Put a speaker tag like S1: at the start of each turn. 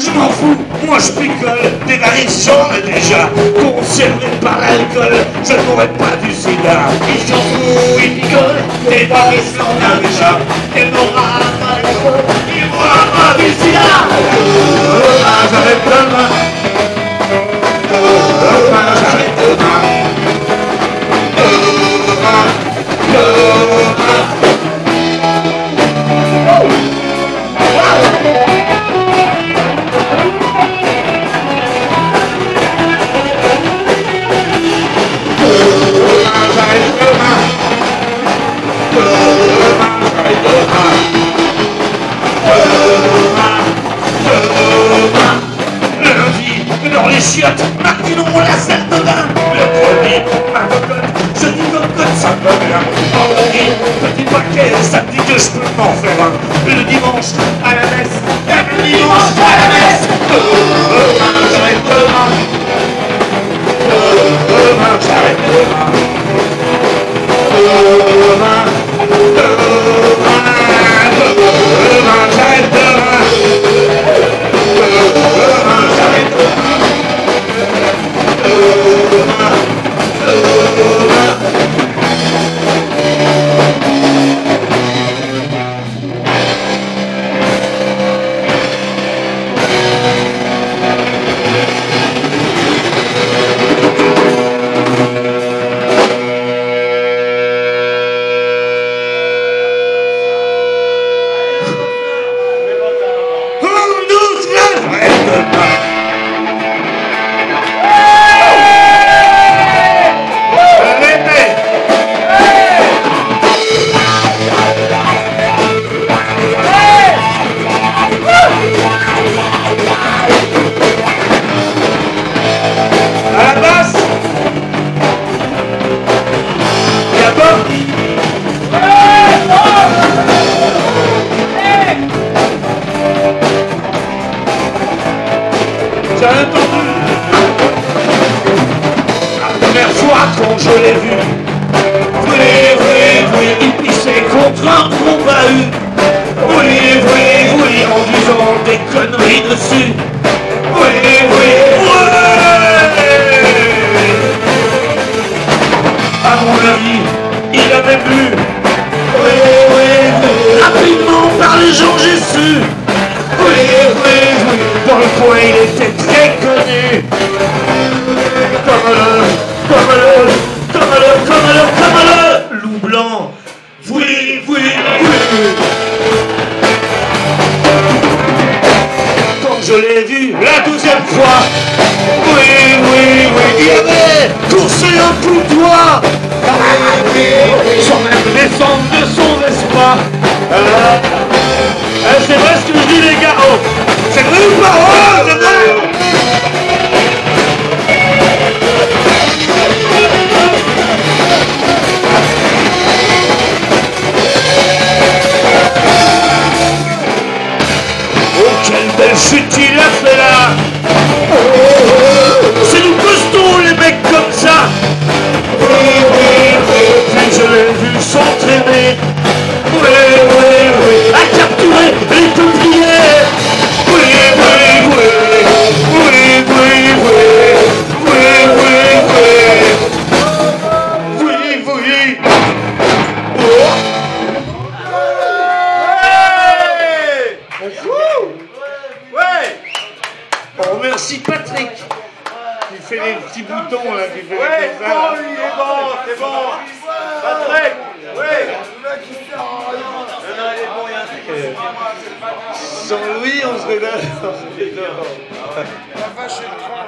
S1: Je m'en fous, Moi je picole des varices, déjà conservé par l'alcool, je n'aurais pas du sida.
S2: Ils ils varices, déjà. Pas du sida.
S1: Je dis cocotte, ça me bien. Vendredi, petit paquet, ça me dit que je peux m'en faire un. Le dimanche, à la messe, je l'ai vu. Oui, oui, oui, il pissait contre un gros bahut Oui, oui, oui, en disant des conneries dessus je l'ai vu la douzième fois. Oui, oui, oui, il avait un poutoir Oh, merci Patrick qui fait les petits boutons là, qui fait
S3: Ouais,
S1: les
S3: c'est bon, lui, il est bon, c'est bon. Patrick, oui. Non, non, il est bon, il y a un truc.
S1: Jean-Louis, on serait là.
S4: La vache est.